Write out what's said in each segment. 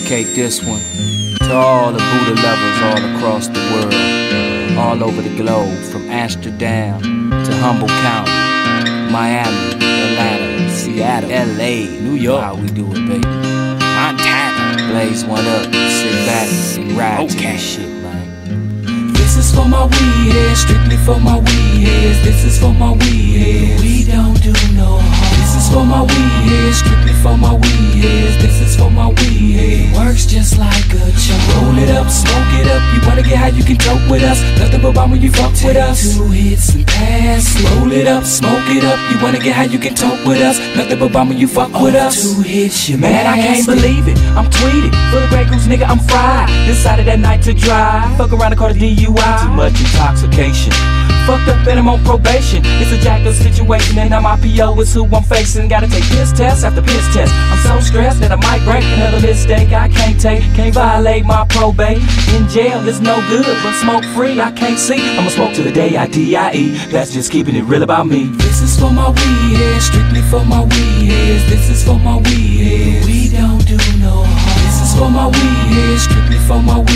dedicate this one to all the Buddha lovers all across the world, all over the globe, from Amsterdam to Humboldt County, Miami, Atlanta, Seattle, LA, New York. How we do it, baby. Montana. Blaze one up, sit back and ride to Okay. this shit, man. This is for my weed heads, strictly for my weed heads. This is for my weed heads. We don't do no harm. This is for my bomb when you fuck with us. Two hits and pass. Roll it up, smoke it up. You wanna get high, you can dope with us. Nothing but bomb when you fuck with oh, us. Two hits, you man, I can't believe it. I'm tweeted. For the Grey Goose, nigga, I'm fried. Decided that night to drive. Fuck around and call the DUI. Too much intoxication. Fucked up and I'm on probation. It's a jacked up situation and I'm IPO is who I'm facing. Gotta take piss test after piss test. I'm so stressed that I might break another mistake I can't take. Can't violate my probate. In jail is no good, but smoke free I can't see. I'ma smoke till the day I die. That's just keeping it real about me. This is for my weed heads, strictly for my weed heads. This is for my weed heads. We don't do no harm. This is for my weed heads, strictly for my weed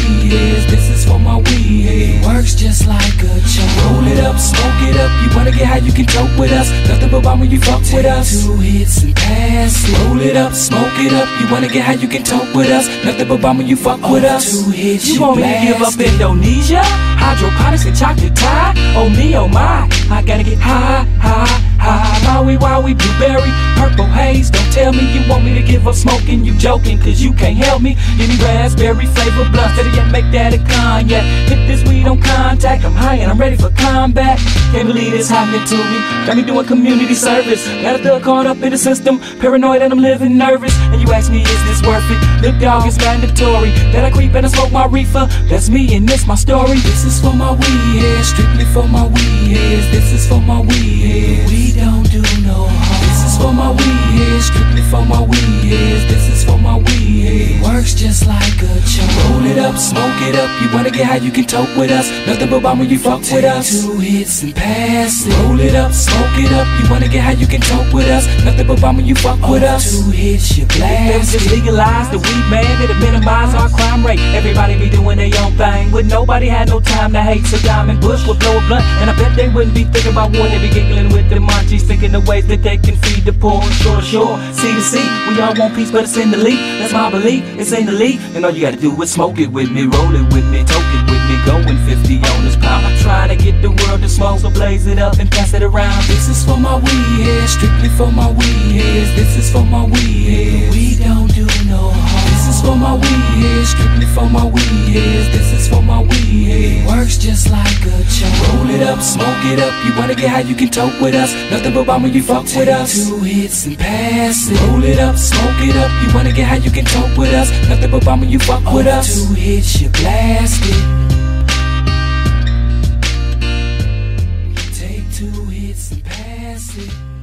You wanna get how you can dope with us. Nothing but bomb when you fuck with us. Two hits and pass it. Roll it up, smoke it up. You wanna get how you can talk with us. Nothing but bomb when you fuck with oh, us. Two hits, you, want me to give up Indonesia? Hydroponics and chocolate Thai? Oh me, oh my. I gotta get high, high, high. Maui, Wowie, blueberry, purple haze. Don't tell me you want me to give up smoking. You joking, cause you can't help me. Me raspberry flavor blunt. Better yet, make that a cognac. Hit this weed on contact. I'm high and I'm ready for combat. Can't believe this happening to me. Got me doing community service. Got a thug caught up in the system. Paranoid and I'm living nervous. And you ask me, is this worth it? Look, dog, it's mandatory. That I creep and I smoke my reefer. That's me and this my story. This is for my weed heads, strictly for my weed heads. This is for my weed heads. Don't do no harm. This is for my weed heads, strictly for my weed heads. This is for my weed. Works just like a charm. Roll it up, smoke it up. You wanna get high, you can dope with us. Nothing but bomb when you fuck with us. Two hits and pass it. Roll it up, smoke it up. You wanna get high, you can dope with us. Nothing but bomb when you fuck with us. Two hits, you blast. Just legalize the weed man, it'll minimize our crime rate. Everybody be doing their own thing. With nobody had no time to hate. Saddam and Bush would blow a blunt. And I bet they wouldn't be thinking about war. They be giggling with the munchies, thinking of ways that they can feed the poor. Sure, sure. See to C, we all want peace, but it's in the league. That's my belief. It's in the league. And all you gotta do is smoke it with me, roll it with me, toke it with me, going 50 on this pound. I'm trying to get the world to smoke, so blaze it up and pass it around. This is for my weed heads, strictly for my weed heads. This is for my weed heads. We don't do no harm. This is for my weed heads, strictly for my weed heads. This is for my weed heads. Works just like a it up, smoke it up. You wanna get high, you can dope with us. Nothing but bomb when you fuck with us. Two hits and pass it. Roll it up, smoke it up. You wanna get high, you can dope with us. Nothing but bomb when you fuck with us. Two hits, you blast it. Take two hits and pass it.